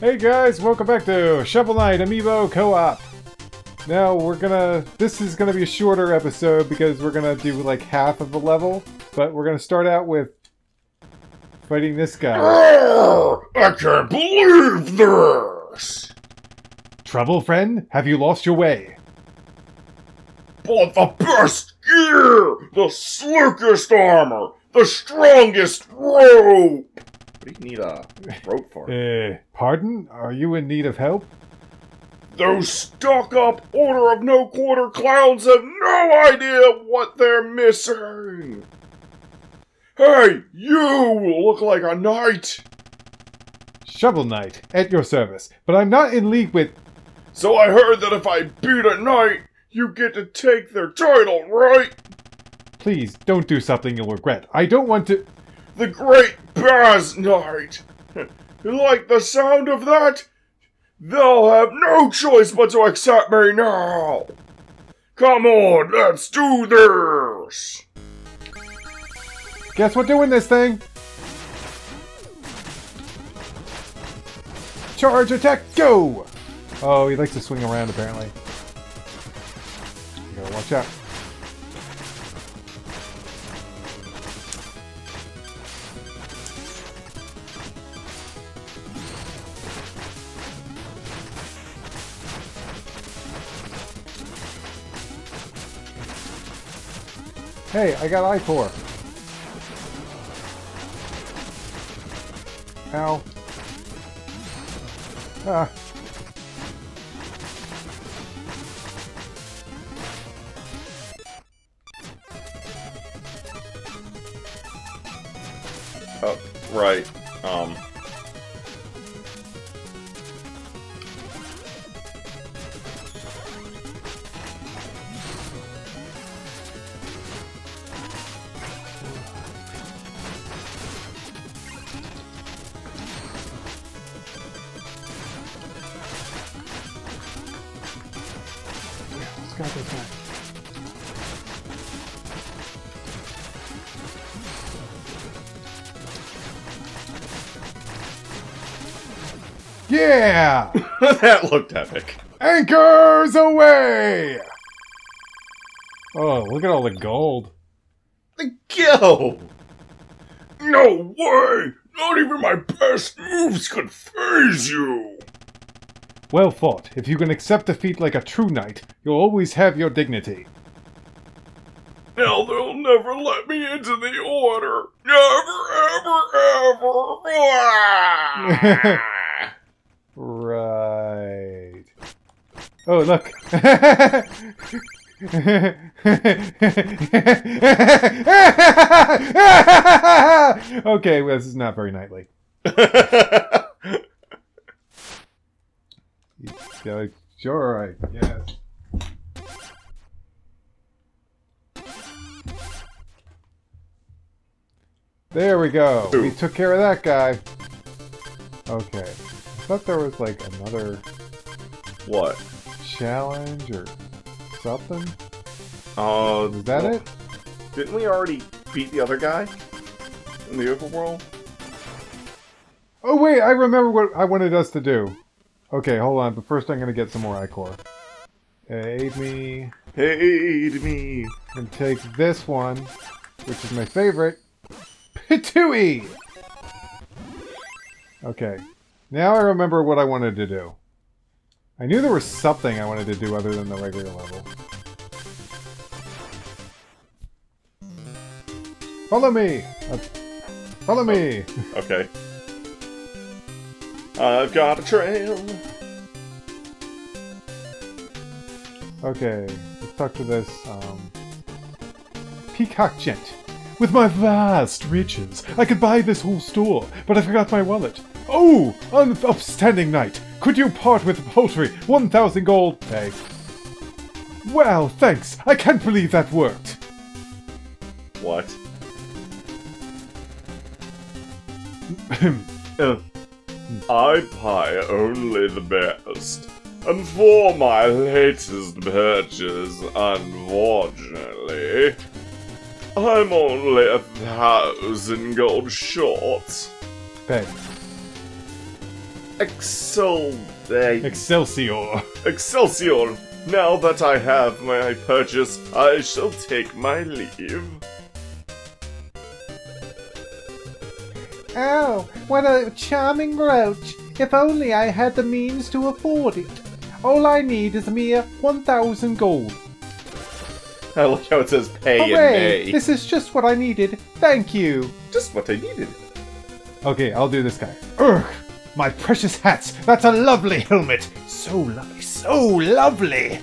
Hey guys, welcome back to Shovel Knight Amiibo Co-op. Now we're gonna, this is gonna be a shorter episode because we're gonna do like half of the level, but we're gonna start out with fighting this guy. I can't believe this! Trouble, friend? Have you lost your way? But the best The slickest armor! The strongest rope! What do you need a rope for? Uh, pardon? Are you in need of help? Those stuck-up Order of No Quarter clowns have no idea what they're missing! Hey, you look like a knight! Shovel Knight, at your service, but I'm not in league with... So I heard that if I beat a knight, you get to take their title, right? Please, don't do something you'll regret. I don't want to... The Great Baz Knight! Like the sound of that? They'll have no choice but to accept me now! Come on, let's do this! Guess we're doing this thing! Charge attack, go! Oh, he likes to swing around apparently. Gotta watch out. Hey, I got Ichor. Ow. Ah. Oh, right. Um. Let's go this way. Yeah! that looked epic. Anchors away! Oh, look at all the gold. The go! No way! Not even my best moves could phase you! Well fought. If you can accept defeat like a true knight, you'll always have your dignity. Now they'll never let me into the order! Never, ever, ever! ever. Right. Oh, look. okay, well, this is not very knightly. Sure, right. Yes. There we go. We took care of that guy. Okay. I thought there was like another what? Challenge or something. Uh, Is that it? Didn't we already beat the other guy in the overworld? Oh wait, I remember what I wanted us to do. Okay, hold on, but first I'm gonna get some more Ichor. Aid me, Aid me. and take this one, which is my favorite. Pitui! Okay, now I remember what I wanted to do. I knew there was something I wanted to do other than the regular level. Follow me! Uh, follow me! Okay. I've got a trail. Okay, let's talk to this, um... Peacock Gent. With my vast riches, I could buy this whole store, but I forgot my wallet. Oh, un- upstanding knight! Could you part with the paltry 1,000 gold pay? Well, thanks! I can't believe that worked! What? Uh, I buy only the best. And for my latest purchase, unfortunately, I'm only a thousand gold short. Pay. Excel. eh, Excelsior. Excelsior! Now that I have my purchase, I shall take my leave. Oh, what a charming roach. If only I had the means to afford it. All I need is a mere 1,000 gold. I like how it says pay in Hooray! May. This is just what I needed. Thank you. Just what I needed. Okay, I'll do this guy. Urgh! My precious hats! That's a lovely helmet! So lovely, so lovely!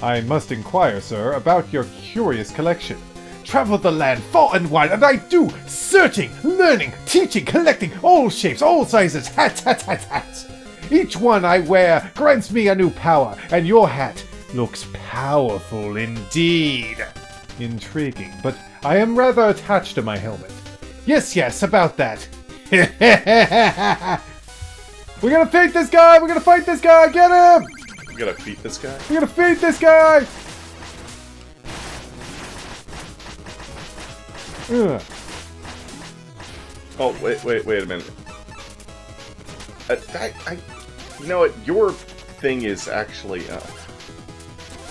I must inquire, sir, about your curious collection. Travel the land far and wide, and I do searching, learning, teaching, collecting all shapes, all sizes, hats, hats, hats, hats. Each one I wear grants me a new power, and your hat looks powerful indeed. Intriguing, but I am rather attached to my helmet. Yes, yes, about that. We're gonna fight this guy! We're gonna fight this guy! Get him! We gotta feed this guy. We're gonna feed this guy! Ugh. Oh, wait, wait, wait a minute. Uh, I, I, you know what? Your thing is actually, uh,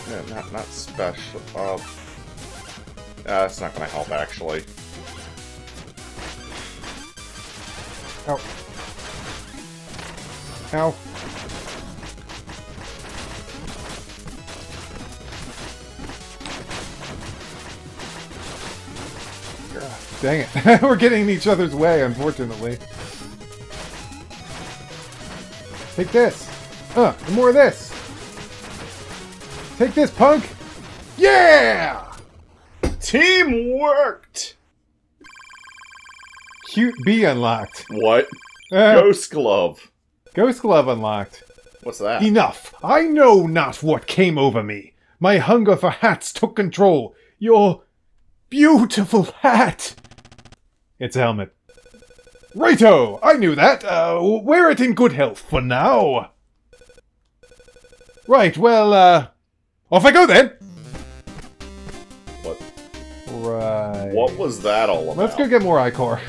no, not, not special. Uh, uh, that's not gonna help, actually. Ow. Ow. Dang it. We're getting in each other's way, unfortunately. Take this. Uh, and more of this. Take this, punk. Yeah! Team worked! Cute bee unlocked. What? Uh, Ghost Glove. Ghost glove unlocked. What's that? Enough! I know not what came over me. My hunger for hats took control. Your beautiful hat. It's a helmet. Righto! I knew that. Uh, wear it in good health for now. Right, well, uh, off I go then. What? Right. What was that all about? Let's go get more Ichor.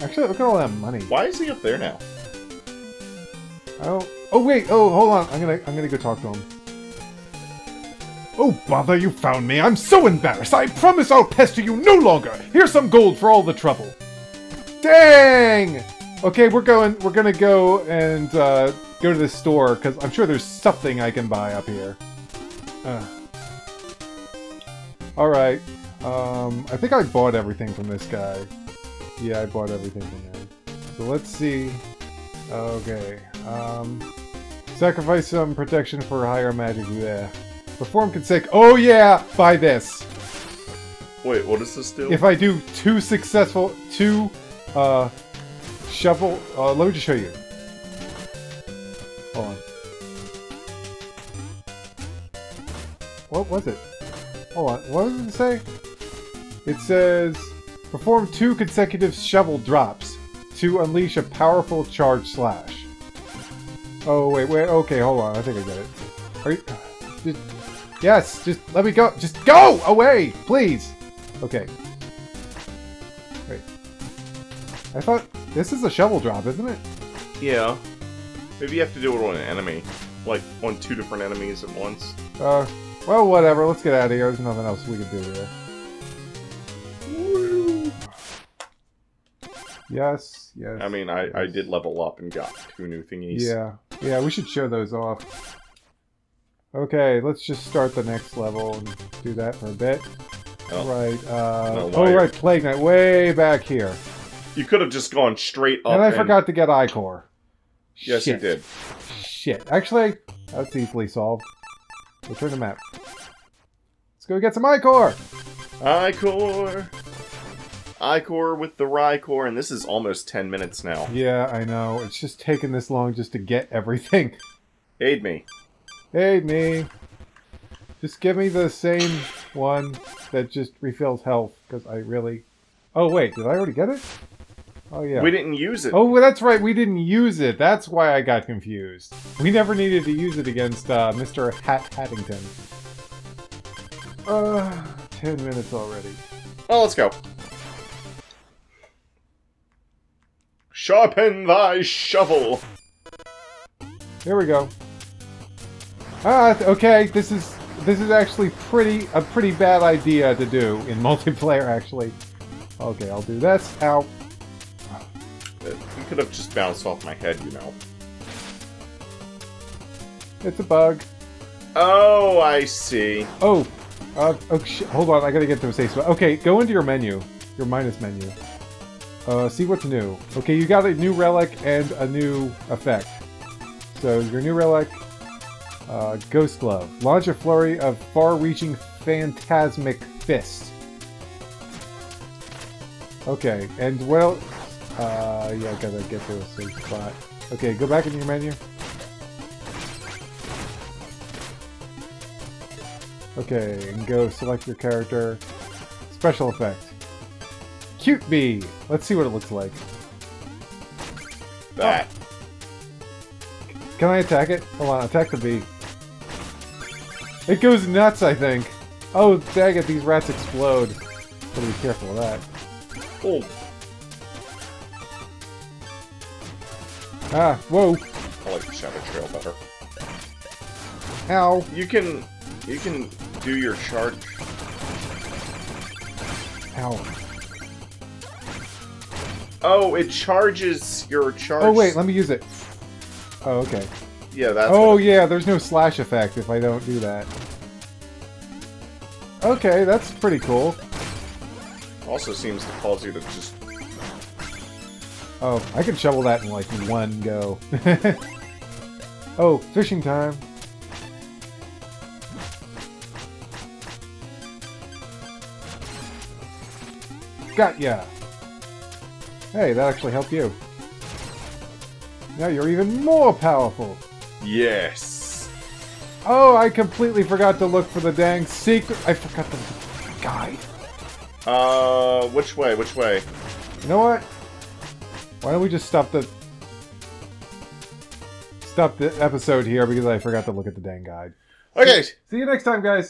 Actually, look at all that money. Why is he up there now? Oh, oh wait, oh hold on. I'm gonna, I'm gonna go talk to him. Oh bother, you found me. I'm so embarrassed. I promise I'll pester you no longer. Here's some gold for all the trouble. Dang. Okay, we're going. We're gonna go and uh, go to the store because I'm sure there's something I can buy up here. Uh. All right. Um, I think I bought everything from this guy. Yeah, I bought everything from him. So let's see. Okay. Um, sacrifice some protection for higher magic. Yeah. Perform consec. Oh yeah, buy this. Wait, what does this do? If I do two successful, two, uh, shovel. Uh, let me just show you. Hold on. What was it? Hold on. What does it say? It says perform two consecutive shovel drops to unleash a powerful charge slash. Oh wait, wait. Okay, hold on. I think I get it. Are you? Just, yes. Just let me go. Just go away, please. Okay. Wait. I thought this is a shovel drop, isn't it? yeah. Maybe you have to do it on an enemy. Like, on two different enemies at once. Uh, well, whatever. Let's get out of here. There's nothing else we can do here. Yes, yes. I mean, I, I did level up and got two new thingies. Yeah, yeah. We should show those off. Okay, let's just start the next level and do that for a bit. Oh. Right. Uh, oh, right. Plague Knight, way back here. You could have just gone straight up. and I forgot to get Ichor. Yes, Shit. you did. Shit. Actually, that's easily solved. Return the map. Let's go get some Ichor! Icor! Ichor with the Rycor, and this is almost 10 minutes now. Yeah, I know. It's just taking this long just to get everything. Aid me. Aid me. Just give me the same one that just refills health, because I really... Oh, wait. Did I already get it? Oh, yeah. We didn't use it. Oh, well, that's right. We didn't use it. That's why I got confused. We never needed to use it against uh, Mr. Hat Hattington. Uh, 10 minutes already. Well, let's go. Sharpen thy shovel. Here we go. Ah, okay. This is this is actually pretty a pretty bad idea to do in multiplayer. Actually. Okay, I'll do this. Ow. You could have just bounced off my head, you know. It's a bug. Oh, I see. Oh. Uh, oh. Hold on. I gotta get to a safe spot. Okay, go into your menu. Your minus menu. Uh, see what's new. Okay, you got a new relic and a new effect. So your new relic, uh, Ghost Glove. Launch a flurry of far-reaching phantasmic fist. Okay, and well, uh, yeah, I gotta get to a safe spot. Okay, go back in your menu. Okay, and go select your character. Special effect. Cute bee! Let's see what it looks like. That. Can I attack it? Hold on, attack the bee. It goes nuts, I think. Oh, dang it, these rats explode. Gotta be careful of that. Oh, Ah, whoa. I like the Shadow Trail better. Ow. You can, you can do your charge. Ow. Oh, it charges your charge. Oh, wait, let me use it. Oh, okay. Yeah, that's. Oh, yeah, there's no slash effect if I don't do that. Okay, that's pretty cool. Also seems to cause you to just. Oh, I can shovel that in like one go. oh, fishing time. Got ya. Hey, that actually helped you. Now you're even more powerful. Yes. Oh, I completely forgot to look for the dang secret. I forgot the guide. Uh, which way? Which way? You know what? Why don't we just stop the stop the episode here because I forgot to look at the dang guide. Okay. See you next time, guys.